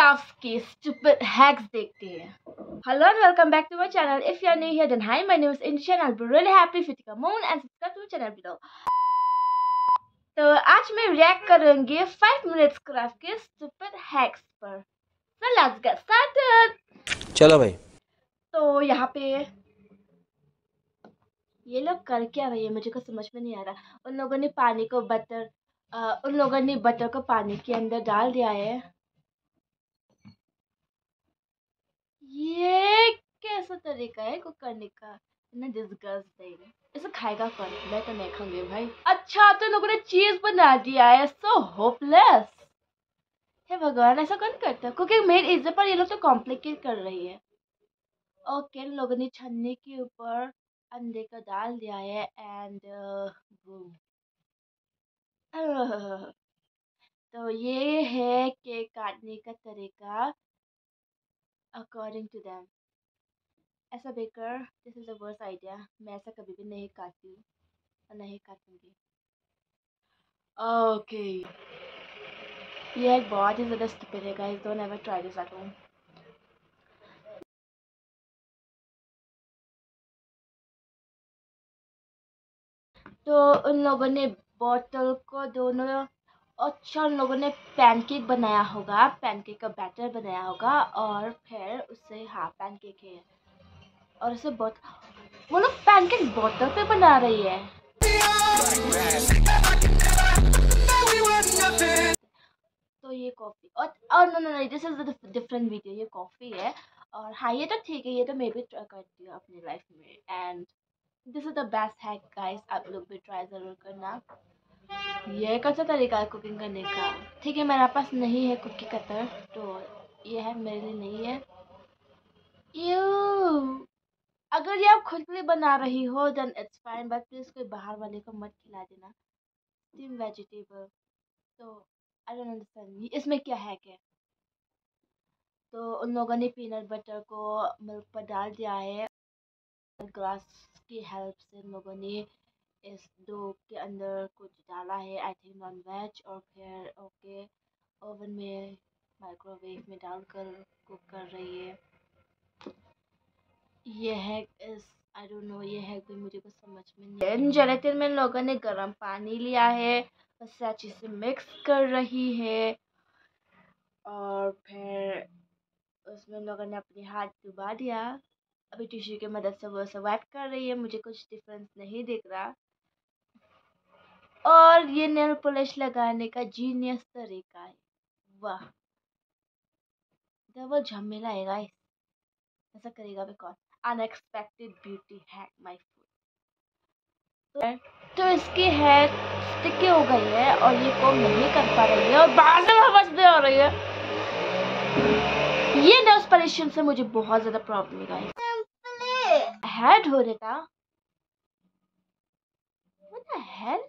Craft के stupid hacks देखते हैं। Hello and welcome back to my channel if you are new here then hi my name is intuition I be really happy if you on and subscribe to channel below तो आज मैं react करूँगी 5 minutes craft के stupid hacks पर। So let's get started चलो भाई। तो यहाँ पे ये लोग कर क्या रही है? मुझे कुछ समझ में नहीं आ रहा। उन लोगों ने पानी को बटर उन लोगों ने बटर को पानी के अंदर डाल दिया है। ये कैसा तरीका है कुक करने का? इतना डिस्गस्टिंग इसे खाएगा कौन? मैं तो नहीं खाऊँगी भाई। अच्छा तो लोगों ने चीज़ बना दिया है। सो होपलेस हे भगवान, ऐसा कौन करता है? कुकिंग मेड इजी पर ये लोग तो कॉम्प्लिकेट कर रही है। ओके लोगों ने छन्ने के ऊपर अंडे का डाल दिया है एंड बूम तो ये है केक काटने का तरीका। अकॉर्डिंग टू दैम ऐसा baker this is the worst idea मैं ऐसा कभी भी नहीं काटती हूँ और नहीं काटूँगी ओके ये एक बहुत ही ज़्यादा स्टूपिड है guys don't ever try this at home तो उन लोगों ने बॉटल को दोनों अच्छा उन लोगों ने पैनकेक बनाया होगा पैनकेक का बैटर बनाया होगा और फिर उससे हाँ पैनकेक है। और उसे बहुत, वो लोग पैनकेक बोतल पे बना रही है। तो ये कॉफ़ी और और no no this is different video ये कॉफ़ी है। और हाँ ये तो ठीक है, ये तो मैं भी ट्राई करती हूँ अपनी लाइफ में। And this is the best hack guys आप लोग भी ट्राई ज़रूर करना। ये कैसा तरीका है कुकिंग करने का। ठीक है, मेरे पास नहीं है कुकी कटर तो ये है, मेरे लिए नहीं है। यू अगर ये आप खुद के लिए बना रही हो then it's fine but please कोई बाहर वाले को मत खिला देना। स्टीम वेजिटेबल तो आई डोंट अंडरस्टैंड इसमें क्या है क्या? तो उन लोगों ने पीनट बटर को मिल्क पर डाल दिया है। ग्लास की हेल्प से उन लोगों ने इस दो के अंदर कुछ डाला है आई थिंक नॉन वेज और फिर ओके ओवन में माइक्रोवेव में डालकर कुक कर रही है। ये है इस आई डोंट नो ये है कोई मुझे कुछ समझ में नहीं जेलेटिन में लोगों ने गर्म पानी लिया है, उससे अच्छे से मिक्स कर रही है। और फिर उसमें लोगों ने अपने हाथ डुबा दिया। अभी टिश्यू की मदद से वो सब वाइप कर रही है, मुझे कुछ डिफरेंस नहीं दिख रहा। और ये नेल पॉलिश लगाने का जीनियस तरीका है। वाह। डबल झमेला है गाइस ऐसा करेगा भी कौन? Unexpected beauty hack my food तो इसकी हेड स्टिकी हो गई है और ये कॉम नहीं कर पा रही है और बाहर से आवाज़ दे आ रही है। ये नर्स पॉलिशन से मुझे बहुत ज़्यादा प्रॉब्लम है गाइस हेड हो। रहा था What the hell?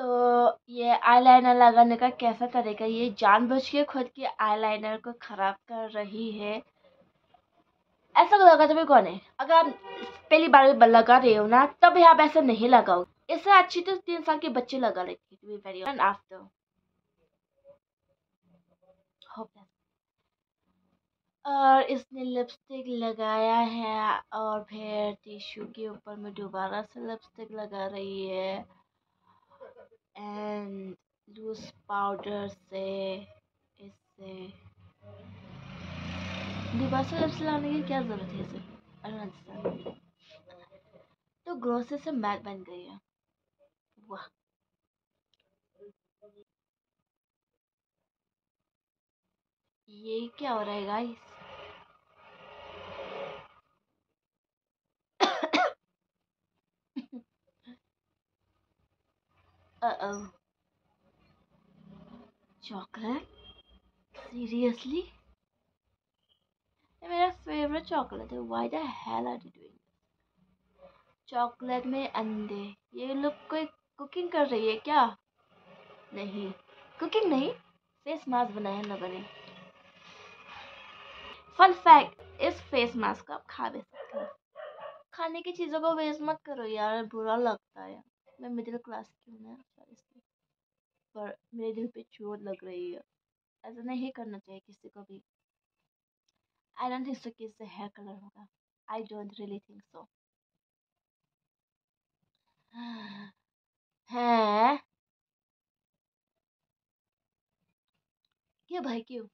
तो ये आईलाइनर लगाने का कैसा तरीका ये जानबूझ के खुद के आईलाइनर को ख़राब कर रही है। ऐसा लगा तो भी कौन है? अगर आप पहली बार लगा रहे हो ना तब आप ऐसा नहीं लगाओ। इससे अच्छी तो तीन साल के बच्चे लगा लेते बी वेरी आफ्टर और इसने लिपस्टिक लगाया है, और फिर टिश्यू के ऊपर में दोबारा से लिपस्टिक लगा रही है। एंड लूज पाउडर से इससे लिप्स लगाने की क्या ज़रूरत है इसे? तो ग्रोसरी से मैट बन गई है। वाह। ये क्या हो रहा है गाइस Uh-oh. Chocolate? Seriously? ये मेरा फेवरेट चॉकलेट है. Why the hell are you doing chocolate में अंडे. ये लोग कोई कुकिंग कर रही है क्या? नहीं. कुकिंग नहीं. फेस मास्क बनाया ने फन फैक्ट इस फेस मास्क को आप खा भी सकते हो. खाने की चीज़ों को वेस्ट मत करो यार. बुरा लगता है. मैं मिडिल क्लास की हूँ ना इसलिए। पर मेरे दिल पे चोट लग रही है। ऐसा नहीं करना चाहिए किसी को भी। आई डोंट थिंक सो कि इससे हेयर कलर होगा। I don't really think so है? क्यों भाई, क्यों?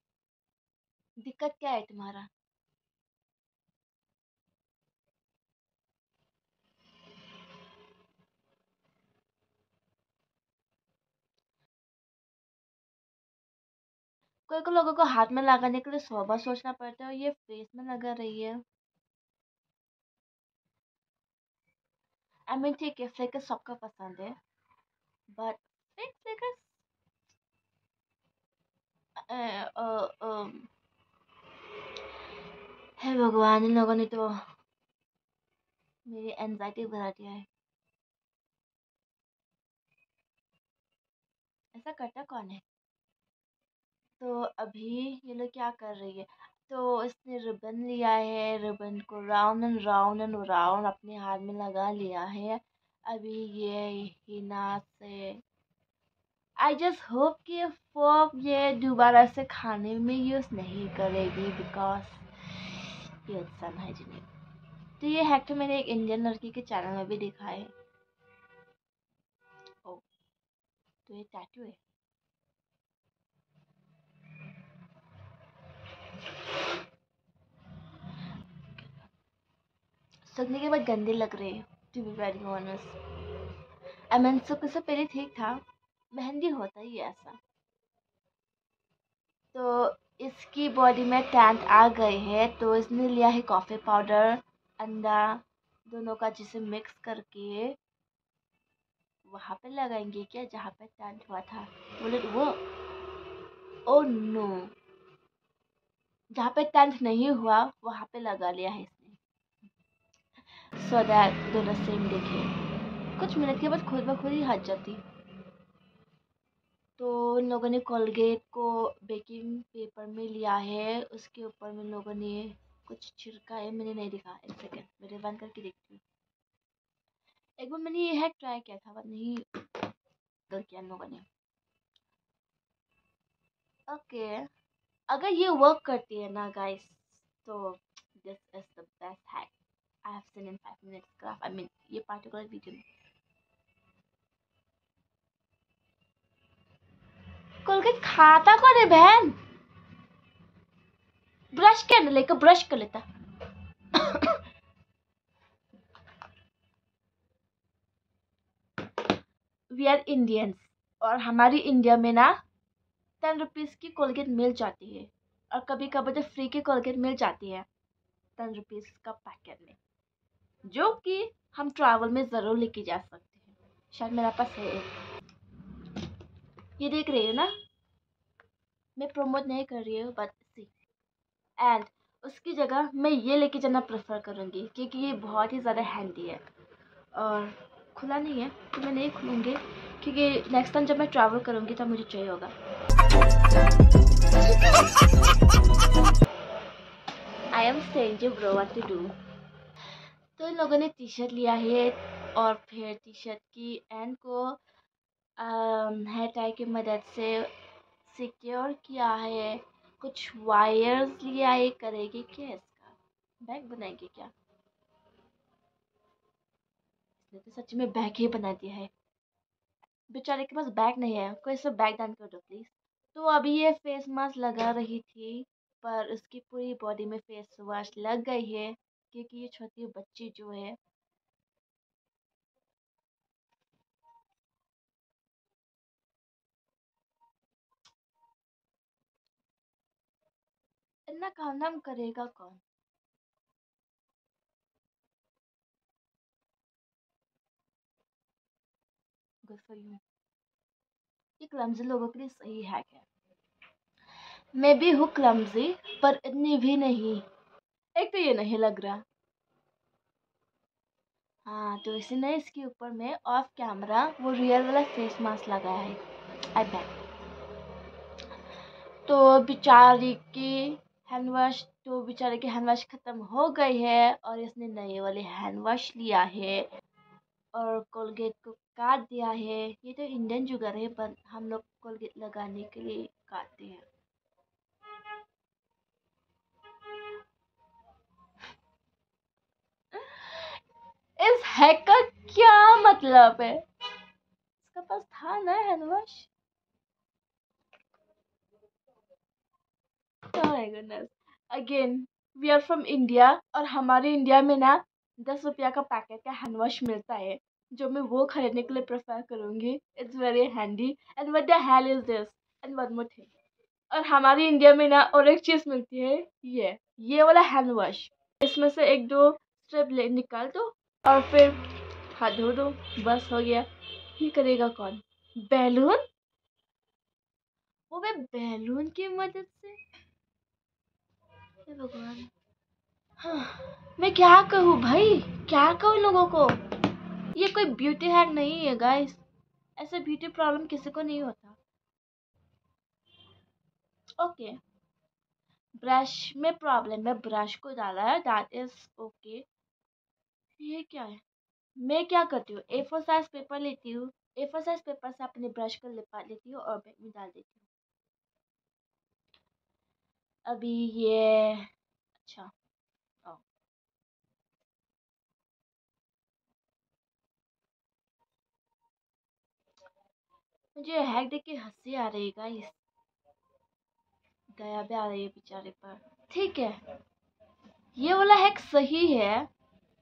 दिक्कत क्या है तुम्हारा? कोई कोई लोगों को हाथ में लगाने के लिए सौ बार सोचना पड़ता है और ये फेस में लगा रही है। आई मीन ठीक है फ्लेकस सबका पसंद है बट फेक फ्लेकस हे भगवान, इन लोगों ने तो मेरी एनजाइटी बढ़ा दिया है। ऐसा करता कौन है? तो अभी ये लोग क्या कर रही है? तो इसने रिबन लिया है, रिबन को round and round and round अपने हाथ में लगा लिया है। अभी ये हिना से आई जस्ट होप कि फोक ये दोबारा से खाने में यूज़ नहीं करेगी बिकॉज़ ये अनहाइजीनिक तो ये हैक तो मैंने एक इंडियन लड़की के चैनल में भी देखा है। ओ तो ये टैटू है। सुनने के बाद गंदे लग रहे to be very honest I mean सब पहले ठीक था, मेहंदी होता ही ऐसा। तो इसकी बॉडी में टैंट आ गए हैं तो इसने लिया है कॉफ़ी पाउडर अंडा, दोनों का जिसे मिक्स करके। वहाँ पे लगाएँगे क्या? जहाँ पे टैंट हुआ था। बोले वो ओ नो जहाँ पे टेंथ नहीं हुआ, वहाँ पे लगा लिया है इसने। सो दैट दोनों सेम दिखे। कुछ मिनट के बाद खुद ब खुद ही हट जाती। तो इन लोगों ने कोलगेट को बेकिंग पेपर में लिया है। उसके ऊपर में लोगों ने कुछ छिड़का है। मैंने नहीं दिखा। एक सेकेंड मेरे बंद करके देखती हूँ। एक बार मैंने ये हैक ट्राई किया था बट नहीं कर किया लोगों ने। ओके अगर ये वर्क करती है ना गाइस तो this is the best hack I have seen in 5 minutes. Graph. I mean ये particular video में। कोलगेट खाता कौन है, बहन? ब्रश कर लेकर ब्रश कर लेता। वी आर इंडियंस और हमारी इंडिया में ना टेन रुपीज़ की कोलगेट मिल जाती है। और कभी कभी तो फ्री की कोलगेट मिल जाती है टेन रुपीज़ का पैकेट में, जो कि हम ट्रैवल में ज़रूर लेके जा सकते हैं। शायद मेरा पास है एक। ये देख रही हो ना? मैं प्रमोट नहीं कर रही हूँ बट सी एंड उसकी जगह मैं ये लेके जाना प्रेफर करूँगी, क्योंकि ये बहुत ही ज़्यादा हैंडी है। और खुला नहीं है तो मैं नहीं खुलूँगी, क्योंकि नेक्स्ट टाइम जब मैं ट्रैवल करूँगी, तब मुझे चाहिए होगा। I am bro what to do तो इन लोगों ने टी शर्ट लिया है और फिर टी शर्ट की एंड को हेयर टाई की मदद से सिक्योर किया है। कुछ वायर्स लिया है, करेगी क्या इसका? बैग बनाएगी क्या? इसने तो सच में बैग ही बना दिया है। बेचारे के पास बैग नहीं है। कोई सब बैग दान कर दो प्लीज़ तो अभी ये फेस मास्क लगा रही थी, पर उसकी पूरी बॉडी में फेस वॉश लग गई है, क्योंकि ये छोटी बच्ची जो है इतना काम करेगा कौन? फॉर यू ये क्लमजी लोगों के लिए सही है मैं भी हूँ क्लमजी पर इतनी भी नहीं। एक तो ये नहीं लग रहा। हाँ तो इसने इसके ऊपर में ऑफ़ कैमरा वो रियल वाला फेस मास्क लगाया है। आई बैक तो बेचारी की हैंड वॉश तो बेचारे के हैंड वॉश ख़त्म हो गई है और इसने नए वाले हैंड वॉश लिया है। और कोलगेट को काट दिया है। ये तो इंडियन जुगाड़ है, पर हम लोग कोलगेट लगाने के लिए काटते हैं। इस हैक का क्या मतलब है? इसका पास था ना hand wash again we are from India और हमारे इंडिया में ना दस रुपया का पैकेट का हैंड वॉश मिलता है। जो मैं वो खरीदने के लिए प्रेफर करूँगी it's very handy and what the hell is this and one more thing और हमारे इंडिया में ना और एक चीज़ मिलती है, ये ये वाला हैंड वॉश इसमें से एक दो स्ट्रिप ले, निकाल दो और फिर हाथ धो दो, बस हो गया। ये करेगा कौन? बैलून? वो मैं बैलून की मदद से? भगवान। हाँ मैं क्या कहूँ भाई? क्या कहूँ लोगों को? ये कोई ब्यूटी हैक नहीं है गाइस ऐसे ब्यूटी प्रॉब्लम किसी को नहीं होता. ओके ब्रश में प्रॉब्लम है. ब्रश को डाला है. दैट इज़ ओके ये क्या है? मैं क्या करती हूँ? ए फोर साइज़ पेपर लेती हूँ. ए फोर साइज़ पेपर से अपने ब्रश को लिपा लेती हूँ और बैग में डाल देती हूँ. अभी ये अच्छा. मुझे हैक देख के हँसी आ रही है दया भी आ रही है बेचारे पर। ठीक है। ये वाला हैक सही है,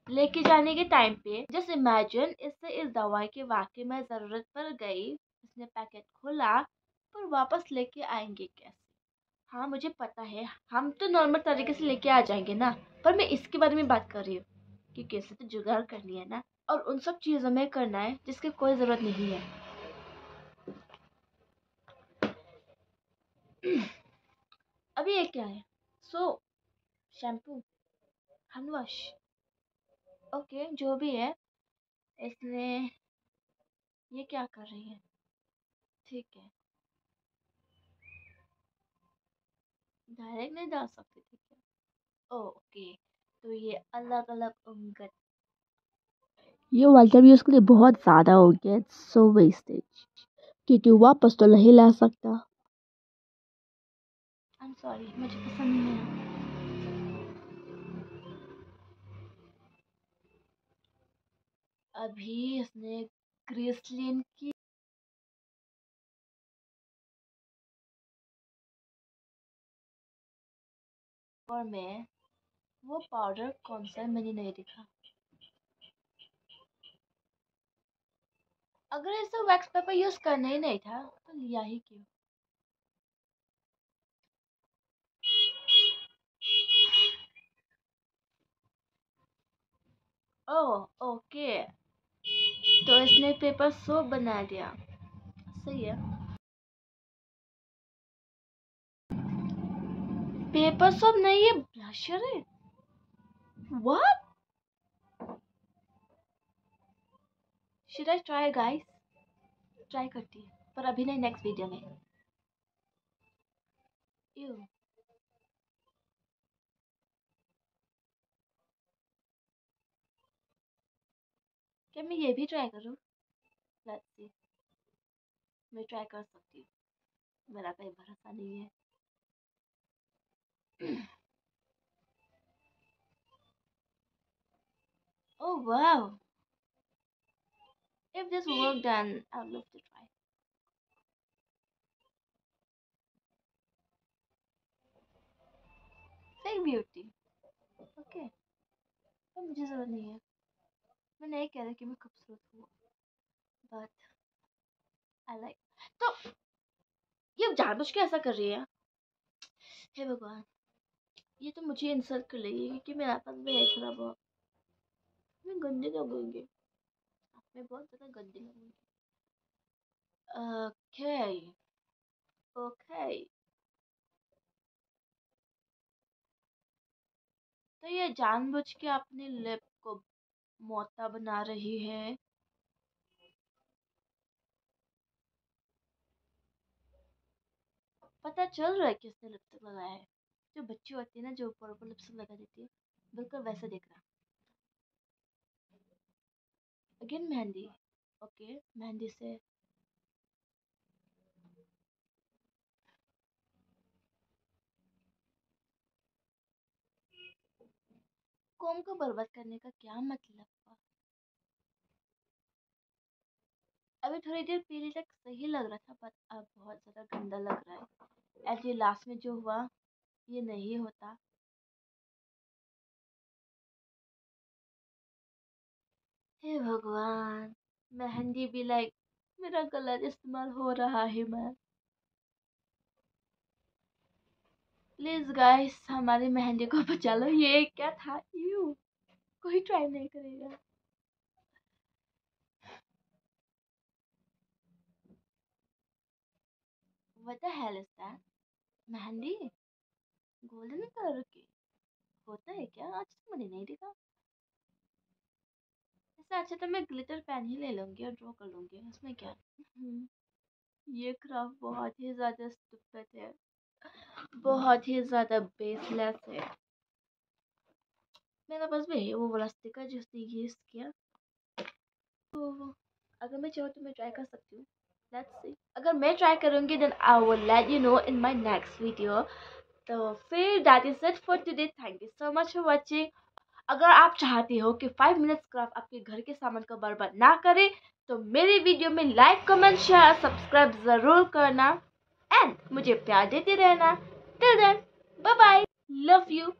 लेके जाने के टाइम पे। जस्ट इमेजिन इससे इस दवाई के वाकई में ज़रूरत पड़ गई। इसने पैकेट खोला, पर वापस लेके आएँगे कैसे? हाँ मुझे पता है। हम तो नॉर्मल तरीके से लेके आ जाएँगे ना। पर मैं इसके बारे में बात कर रही हूँ, कि कैसे तो जुगाड़ करनी है ना। और उन सब चीज़ों में करना है, जिसकी कोई ज़रूरत नहीं है। ये क्या है? So shampoo hand wash okay जो भी है इसमें ये क्या कर रही है? ठीक है। डायरेक्ट नहीं डाल सकते ठीक है ओके तो ये अलग अलग उंगत ये वाटर भी उसके लिए बहुत ज़्यादा हो गया सो वेस्टेज क्योंकि वापस तो नहीं ला सकता। सॉरी मुझे पसंद नहीं है अभी इसने ग्रेसलिन की और मैं, वो पाउडर कौन सा मैंने नहीं देखा। अगर इसे वैक्स पेपर यूज़ करना ही नहीं था तो लिया ही क्यों? Oh, okay. तो इसने पेपर सोप बना दिया। सही है। पेपर सोप नहीं है, ब्लशर है? What should I try guys try करती है, पर अभी नहीं नेक्स्ट वीडियो में। यू क्या मैं ये भी ट्राई करूँ? लगती मैं ट्राई कर सकती हूँ। मेरा कहीं भरोसा नहीं है। ओह wow if this work done I love to try fake beauty okay मुझे ज़रूर नहीं है। मैं नहीं कह रही कि मैं खूबसूरत हूँ बट आई लाइक तो ये जानबूझ के ऐसा कर रही है? हे भगवान, ये तो मुझे इंसल्ट कर रही है कि मेरे पास भी है थोड़ा बहुत मैं गंदे लगूँगी मैं बहुत ज़्यादा गंदी लगूँगी ओके ओके तो ये जानबूझ के अपने लिप को मोटा बना रही है। पता चल रहा है किसने लिपस्टिक लगाया है। जो बच्ची होती है ना, जो ऊपर ऊपर लिपस्टिक लगा देती है, बिल्कुल वैसा दिख रहा। अगेन मेहंदी। ओके मेहंदी से कोम को बर्बाद करने का क्या मतलब हुआ? अभी थोड़ी देर पहले तक सही लग रहा था, पर अब बहुत ज़्यादा गंदा लग रहा है। ऐसे लास्ट में जो हुआ, ये नहीं होता। हे भगवान, मेहंदी भी लाइक मेरा गलत इस्तेमाल हो रहा है मैं प्लीज़ गाइस हमारी मेहंदी को बचा लो। ये क्या था? यू कोई ट्राई नहीं करेगा। What the hell is that? Mehndi? Golden colour की? होता है क्या? आज तो मैंने नहीं देखा। इससे अच्छा तो मैं ग्लिटर पेन ही ले लूँगी और ड्रॉ कर लूँगी। उसमें क्या? हम्म, ये क्राफ्ट बहुत ही ज़्यादा स्टूपिड है। बहुत ही ज़्यादा बेसलेस है। मेरे पास भी है वो वाला स्टिकर जिसने यूज़ किया। तो अगर मैं चाहूँ तो मैं ट्राई कर सकती हूँ। लेट्स सी अगर मैं ट्राई करूँगी then I will let you know in my next video तो फिर that is it for today thank you so much for watching अगर आप चाहते हो कि फाइव मिनट्स क्राफ्ट आपके घर के सामान को बर्बाद ना करे तो मेरे वीडियो में लाइक कमेंट शेयर सब्सक्राइब ज़रूर करना। एंड मुझे प्यार देते रहना। Till then bye bye love you